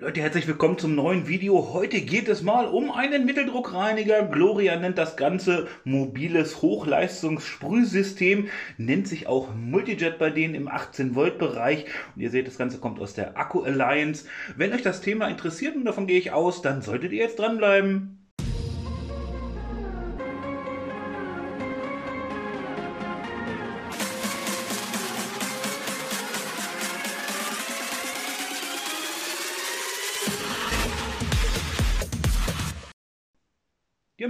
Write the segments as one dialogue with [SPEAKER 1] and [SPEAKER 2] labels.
[SPEAKER 1] Leute, herzlich willkommen zum neuen Video. Heute geht es mal um einen Mitteldruckreiniger. Gloria nennt das Ganze mobiles Hochleistungssprühsystem, nennt sich auch Multijet bei denen im 18 Volt Bereich. Und ihr seht, das Ganze kommt aus der Akku Alliance. Wenn euch das Thema interessiert, und davon gehe ich aus, dann solltet ihr jetzt dranbleiben.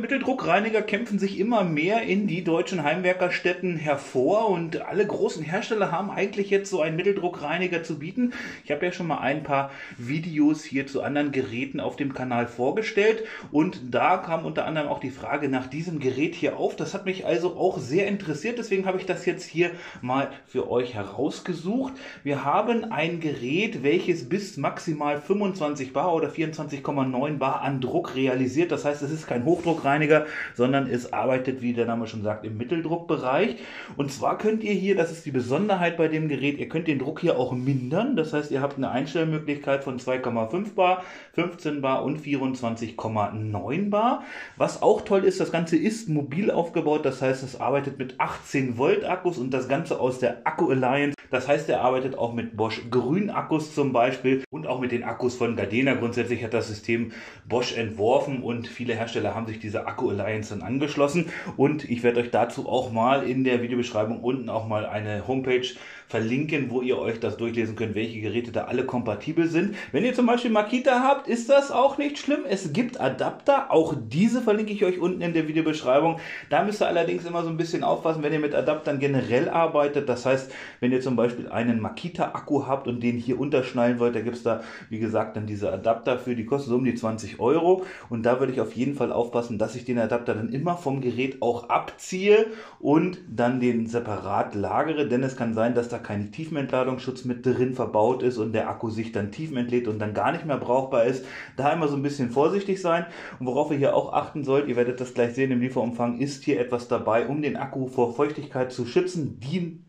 [SPEAKER 1] Mitteldruckreiniger kämpfen sich immer mehr in die deutschen Heimwerkerstätten hervor und alle großen Hersteller haben eigentlich jetzt so einen Mitteldruckreiniger zu bieten. Ich habe ja schon mal ein paar Videos hier zu anderen Geräten auf dem Kanal vorgestellt und da kam unter anderem auch die Frage nach diesem Gerät hier auf. Das hat mich also auch sehr interessiert, deswegen habe ich das jetzt hier mal für euch herausgesucht. Wir haben ein Gerät, welches bis maximal 25 Bar oder 24,9 Bar an Druck realisiert. Das heißt, es ist kein Hochdruck Hochdruckreiniger, sondern es arbeitet, wie der Name schon sagt, im Mitteldruckbereich. Und zwar könnt ihr hier, das ist die Besonderheit bei dem Gerät, ihr könnt den Druck hier auch mindern. Das heißt, ihr habt eine Einstellmöglichkeit von 2,5 Bar, 15 Bar und 24,9 Bar. Was auch toll ist, das Ganze ist mobil aufgebaut. Das heißt, es arbeitet mit 18 Volt Akkus und das Ganze aus der Akku Alliance. Das heißt, er arbeitet auch mit Bosch Grün Akkus zum Beispiel und auch mit den Akkus von Gardena. Grundsätzlich hat das System Bosch entworfen und viele Hersteller haben sich die diese Akku Alliance dann angeschlossen. Und ich werde euch dazu auch mal in der Videobeschreibung unten auch mal eine Homepage verlinken, wo ihr euch das durchlesen könnt, welche Geräte da alle kompatibel sind. Wenn ihr zum Beispiel Makita habt, ist das auch nicht schlimm. Es gibt Adapter, auch diese verlinke ich euch unten in der Videobeschreibung. Da müsst ihr allerdings immer so ein bisschen aufpassen, wenn ihr mit Adaptern generell arbeitet. Das heißt, wenn ihr zum Beispiel einen Makita-Akku habt und den hier unterschnallen wollt, da gibt es da, wie gesagt, dann diese Adapter für, die kosten so um die 20 Euro. Und da würde ich auf jeden Fall aufpassen, dass ich den Adapter dann immer vom Gerät auch abziehe und dann den separat lagere, denn es kann sein, dass da kein Tiefenentladungsschutz mit drin verbaut ist und der Akku sich dann tiefenentlädt und dann gar nicht mehr brauchbar ist. Da immer so ein bisschen vorsichtig sein. Und worauf ihr hier auch achten sollt, ihr werdet das gleich sehen im Lieferumfang, ist hier etwas dabei, um den Akku vor Feuchtigkeit zu schützen. Die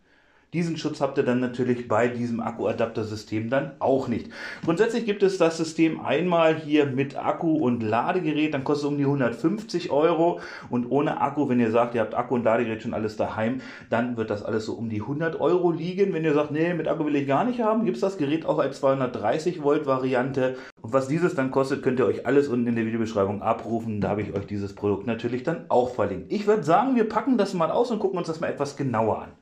[SPEAKER 1] diesen Schutz habt ihr dann natürlich bei diesem Akkuadaptersystem dann auch nicht. Grundsätzlich gibt es das System einmal hier mit Akku und Ladegerät, dann kostet es um die 150 Euro und ohne Akku, wenn ihr sagt, ihr habt Akku und Ladegerät schon alles daheim, dann wird das alles so um die 100 Euro liegen. Wenn ihr sagt, nee, mit Akku will ich gar nicht haben, gibt es das Gerät auch als 230 Volt Variante. Und was dieses dann kostet, könnt ihr euch alles unten in der Videobeschreibung abrufen. Da habe ich euch dieses Produkt natürlich dann auch verlinkt. Ich würde sagen, wir packen das mal aus und gucken uns das mal etwas genauer an.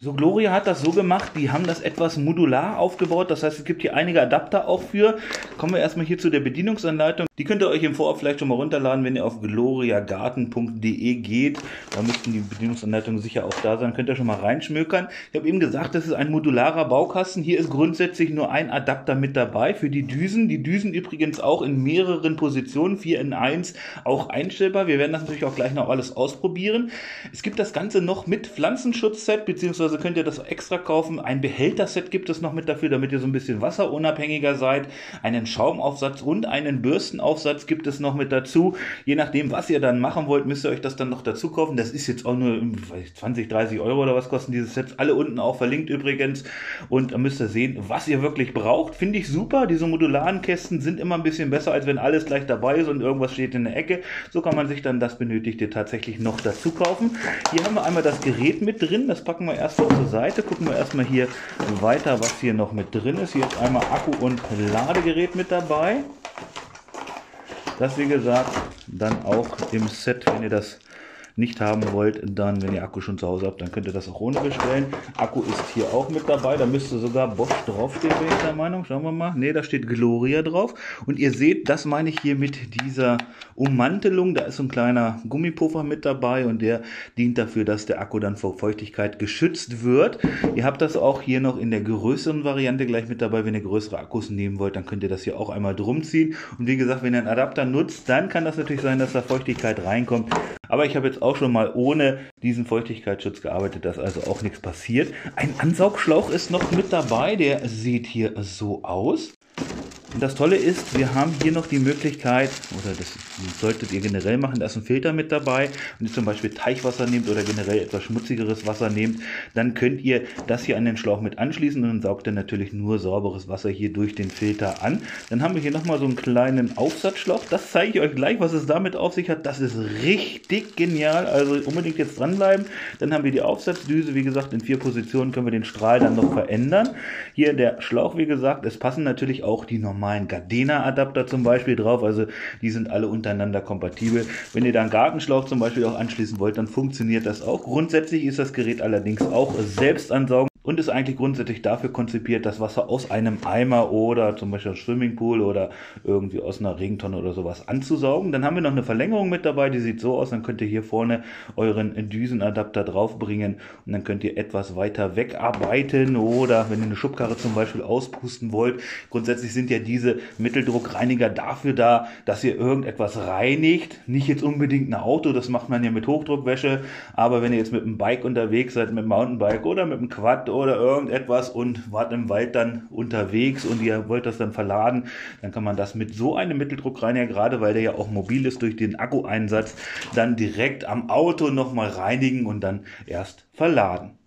[SPEAKER 1] So, Gloria hat das so gemacht, die haben das etwas modular aufgebaut. Das heißt, es gibt hier einige Adapter auch für. Kommen wir erstmal hier zu der Bedienungsanleitung. Die könnt ihr euch im Vorab vielleicht schon mal runterladen, wenn ihr auf gloriagarten.de geht. Da müssten die Bedienungsanleitungen sicher auch da sein. Könnt ihr schon mal reinschmökern. Ich habe eben gesagt, das ist ein modularer Baukasten. Hier ist grundsätzlich nur ein Adapter mit dabei für die Düsen. Die Düsen übrigens auch in mehreren Positionen, 4 in 1, auch einstellbar. Wir werden das natürlich auch gleich noch alles ausprobieren. Es gibt das Ganze noch mit Pflanzenschutzset bzw beziehungsweise könnt ihr das extra kaufen. Ein Behälterset gibt es noch mit dafür, damit ihr so ein bisschen wasserunabhängiger seid. Einen Schaumaufsatz und einen Bürstenaufsatz gibt es noch mit dazu. Je nachdem, was ihr dann machen wollt, müsst ihr euch das dann noch dazu kaufen. Das ist jetzt auch nur 20, 30 Euro oder was kosten diese Sets. Alle unten auch verlinkt übrigens. Und da müsst ihr sehen, was ihr wirklich braucht. Finde ich super. Diese modularen Kästen sind immer ein bisschen besser, als wenn alles gleich dabei ist und irgendwas steht in der Ecke. So kann man sich dann das Benötigte tatsächlich noch dazu kaufen. Hier haben wir einmal das Gerät mit drin. Das packen wir erst erstmal zur Seite. Gucken wir erstmal hier weiter, was hier noch mit drin ist. Hier ist einmal Akku und Ladegerät mit dabei. Das wie gesagt dann auch im Set, wenn ihr das nicht haben wollt, dann, wenn ihr Akku schon zu Hause habt, dann könnt ihr das auch ohne bestellen. Akku ist hier auch mit dabei. Da müsste sogar Bosch draufstehen, bin ich der Meinung. Schauen wir mal. Ne, da steht Gloria drauf. Und ihr seht, das meine ich hier mit dieser Ummantelung. Da ist so ein kleiner Gummipuffer mit dabei und der dient dafür, dass der Akku dann vor Feuchtigkeit geschützt wird. Ihr habt das auch hier noch in der größeren Variante gleich mit dabei. Wenn ihr größere Akkus nehmen wollt, dann könnt ihr das hier auch einmal drum ziehen. Und wie gesagt, wenn ihr einen Adapter nutzt, dann kann das natürlich sein, dass da Feuchtigkeit reinkommt. Aber ich habe jetzt auch schon mal ohne diesen Feuchtigkeitsschutz gearbeitet, dass also auch nichts passiert. Ein Ansaugschlauch ist noch mit dabei, der sieht hier so aus. Das Tolle ist, wir haben hier noch die Möglichkeit, oder das solltet ihr generell machen, da ist ein Filter mit dabei. Wenn ihr zum Beispiel Teichwasser nehmt oder generell etwas schmutzigeres Wasser nehmt, dann könnt ihr das hier an den Schlauch mit anschließen und dann saugt er natürlich nur sauberes Wasser hier durch den Filter an. Dann haben wir hier nochmal so einen kleinen Aufsatzschlauch. Das zeige ich euch gleich, was es damit auf sich hat. Das ist richtig genial, also unbedingt jetzt dranbleiben. Dann haben wir die Aufsatzdüse, wie gesagt, in vier Positionen können wir den Strahl dann noch verändern. Hier der Schlauch, wie gesagt, es passen natürlich auch die normalen normalen Gardena-Adapter zum Beispiel drauf. Also die sind alle untereinander kompatibel. Wenn ihr da einen Gartenschlauch zum Beispiel auch anschließen wollt, dann funktioniert das auch. Grundsätzlich ist das Gerät allerdings auch selbst ansaugen und ist eigentlich grundsätzlich dafür konzipiert, das Wasser aus einem Eimer oder zum Beispiel aus Swimmingpool oder irgendwie aus einer Regentonne oder sowas anzusaugen. Dann haben wir noch eine Verlängerung mit dabei, die sieht so aus, dann könnt ihr hier vorne euren Düsenadapter draufbringen und dann könnt ihr etwas weiter wegarbeiten oder wenn ihr eine Schubkarre zum Beispiel auspusten wollt. Grundsätzlich sind ja diese Mitteldruckreiniger dafür da, dass ihr irgendetwas reinigt. Nicht jetzt unbedingt ein Auto, das macht man ja mit Hochdruckwäsche, aber wenn ihr jetzt mit einem Bike unterwegs seid, mit einem Mountainbike oder mit einem Quad oder irgendetwas und wart im Wald dann unterwegs und ihr wollt das dann verladen, dann kann man das mit so einem Mitteldruckreiniger, gerade weil der ja auch mobil ist durch den Akkueinsatz, dann direkt am Auto nochmal reinigen und dann erst verladen.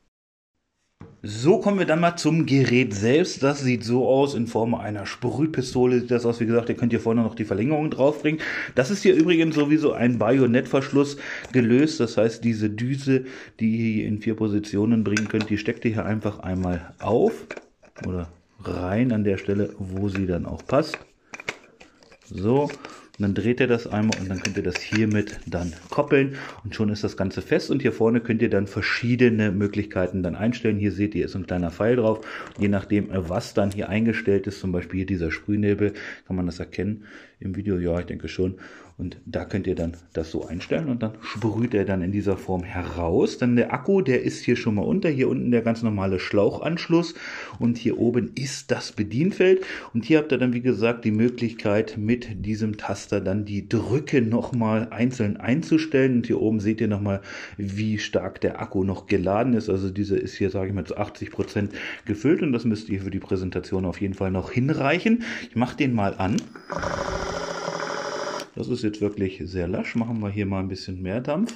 [SPEAKER 1] So kommen wir dann mal zum Gerät selbst. Das sieht so aus in Form einer Sprühpistole. Sieht das aus, wie gesagt, ihr könnt hier vorne noch die Verlängerung draufbringen. Das ist hier übrigens sowieso ein Bajonettverschluss gelöst. Das heißt, diese Düse, die ihr hier in vier Positionen bringen könnt, die steckt ihr hier einfach einmal auf oder rein an der Stelle, wo sie dann auch passt. So, und dann dreht ihr das einmal und dann könnt ihr das hiermit dann koppeln und schon ist das Ganze fest. Und hier vorne könnt ihr dann verschiedene Möglichkeiten dann einstellen. Hier seht ihr, ist ein kleiner Pfeil drauf. Je nachdem, was dann hier eingestellt ist, zum Beispiel hier dieser Sprühnebel, kann man das erkennen im Video? Ja, ich denke schon. Und da könnt ihr dann das so einstellen und dann sprüht er dann in dieser Form heraus. Dann der Akku, der ist hier schon mal unter. Hier unten der ganz normale Schlauchanschluss und hier oben ist das Bedienfeld. Und hier habt ihr dann, wie gesagt, die Möglichkeit mit diesem Taster dann die Drücke nochmal einzeln einzustellen. Und hier oben seht ihr nochmal, wie stark der Akku noch geladen ist. Also dieser ist hier, sage ich mal, zu 80 Prozent gefüllt und das müsst ihr für die Präsentation auf jeden Fall noch hinreichen. Ich mache den mal an. Das ist jetzt wirklich sehr lasch. Machen wir hier mal ein bisschen mehr Dampf.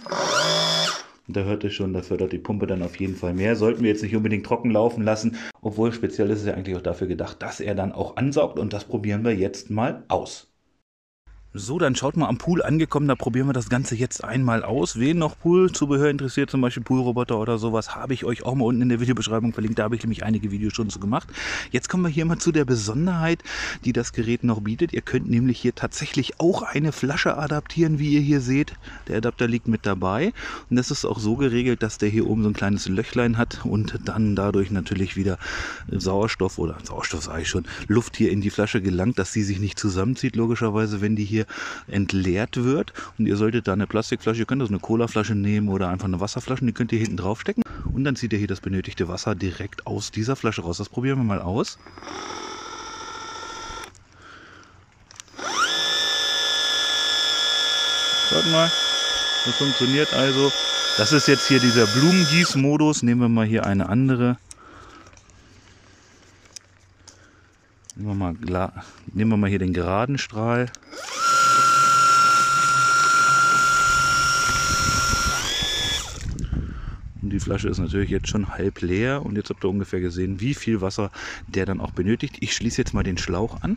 [SPEAKER 1] Und da hört ihr schon, da fördert die Pumpe dann auf jeden Fall mehr. Sollten wir jetzt nicht unbedingt trocken laufen lassen, obwohl speziell ist es ja eigentlich auch dafür gedacht, dass er dann auch ansaugt. Und das probieren wir jetzt mal aus. So, dann schaut mal am Pool angekommen, da probieren wir das Ganze jetzt einmal aus. Wen noch Pool-Zubehör interessiert, zum Beispiel Poolroboter oder sowas, habe ich euch auch mal unten in der Videobeschreibung verlinkt. Da habe ich nämlich einige Videos schon so gemacht. Jetzt kommen wir hier mal zu der Besonderheit, die das Gerät noch bietet. Ihr könnt nämlich hier tatsächlich auch eine Flasche adaptieren, wie ihr hier seht. Der Adapter liegt mit dabei. Und das ist auch so geregelt, dass der hier oben so ein kleines Löchlein hat und dann dadurch natürlich wieder Sauerstoff oder Sauerstoff sage ich schon, Luft hier in die Flasche gelangt, dass sie sich nicht zusammenzieht, logischerweise, wenn die hier entleert wird. Und ihr solltet da eine Plastikflasche, ihr könnt das eine Colaflasche nehmen oder einfach eine Wasserflasche, die könnt ihr hinten drauf stecken. Und dann zieht ihr hier das benötigte Wasser direkt aus dieser Flasche raus. Das probieren wir mal aus. Schaut mal, das funktioniert also. Das ist jetzt hier dieser Blumengieß-Modus. Nehmen wir mal hier eine andere. Nehmen wir mal, nehmen wir mal hier den geraden Strahl. Die Flasche ist natürlich jetzt schon halb leer. Und jetzt habt ihr ungefähr gesehen, wie viel Wasser der dann auch benötigt. Ich schließe jetzt mal den Schlauch an.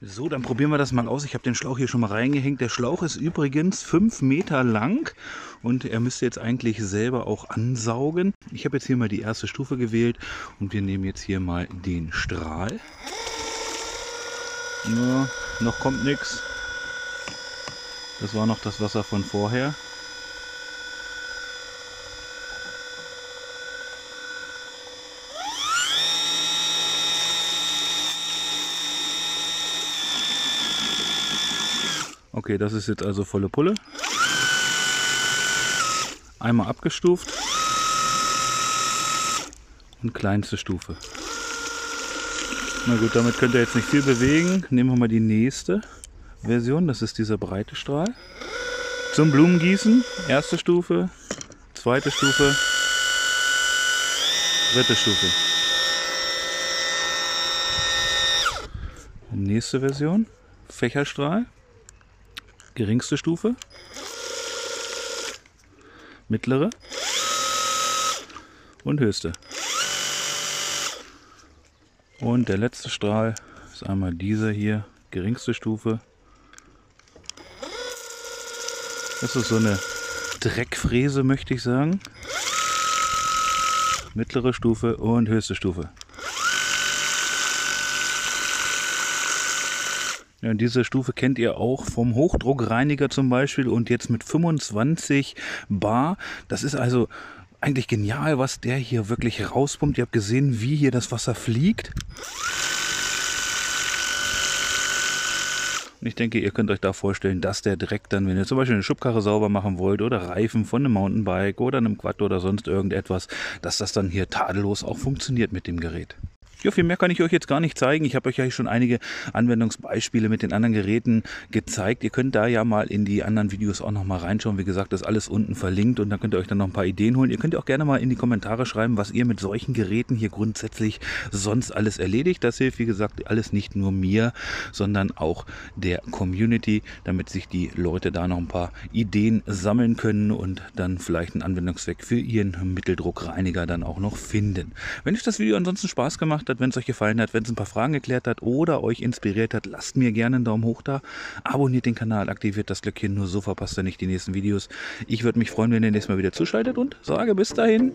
[SPEAKER 1] So, dann probieren wir das mal aus. Ich habe den Schlauch hier schon mal reingehängt. Der Schlauch ist übrigens 5 Meter lang und er müsste jetzt eigentlich selber auch ansaugen. Ich habe jetzt hier mal die erste Stufe gewählt und wir nehmen jetzt hier mal den Strahl. Ja, noch kommt nichts. Das war noch das Wasser von vorher. Okay, das ist jetzt also volle Pulle. Einmal abgestuft. Und kleinste Stufe. Na gut, damit könnt ihr jetzt nicht viel bewegen. Nehmen wir mal die nächste Version. Das ist dieser breite Strahl. Zum Blumengießen. Erste Stufe. Zweite Stufe. Dritte Stufe. Nächste Version, Fächerstrahl, geringste Stufe, mittlere und höchste. Und der letzte Strahl ist einmal dieser hier, geringste Stufe. Das ist so eine Dreckfräse, möchte ich sagen. Mittlere Stufe und höchste Stufe. Ja, diese Stufe kennt ihr auch vom Hochdruckreiniger zum Beispiel und jetzt mit 25 Bar. Das ist also eigentlich genial, was der hier wirklich rauspumpt. Ihr habt gesehen, wie hier das Wasser fliegt. Und ich denke, ihr könnt euch da vorstellen, dass der Dreck dann, wenn ihr zum Beispiel eine Schubkarre sauber machen wollt oder Reifen von einem Mountainbike oder einem Quad oder sonst irgendetwas, dass das dann hier tadellos auch funktioniert mit dem Gerät. Ja, viel mehr kann ich euch jetzt gar nicht zeigen. Ich habe euch ja schon einige Anwendungsbeispiele mit den anderen Geräten gezeigt. Ihr könnt da ja mal in die anderen Videos auch noch mal reinschauen. Wie gesagt, das ist alles unten verlinkt und da könnt ihr euch dann noch ein paar Ideen holen. Ihr könnt auch gerne mal in die Kommentare schreiben, was ihr mit solchen Geräten hier grundsätzlich sonst alles erledigt. Das hilft, wie gesagt, alles nicht nur mir, sondern auch der Community, damit sich die Leute da noch ein paar Ideen sammeln können und dann vielleicht einen Anwendungszweck für ihren Mitteldruckreiniger dann auch noch finden. Wenn euch das Video ansonsten Spaß gemacht hat, wenn es euch gefallen hat, wenn es ein paar Fragen geklärt hat oder euch inspiriert hat, lasst mir gerne einen Daumen hoch da. Abonniert den Kanal, aktiviert das Glöckchen, nur so verpasst ihr nicht die nächsten Videos. Ich würde mich freuen, wenn ihr nächstes Mal wieder zuschaltet und sage bis dahin.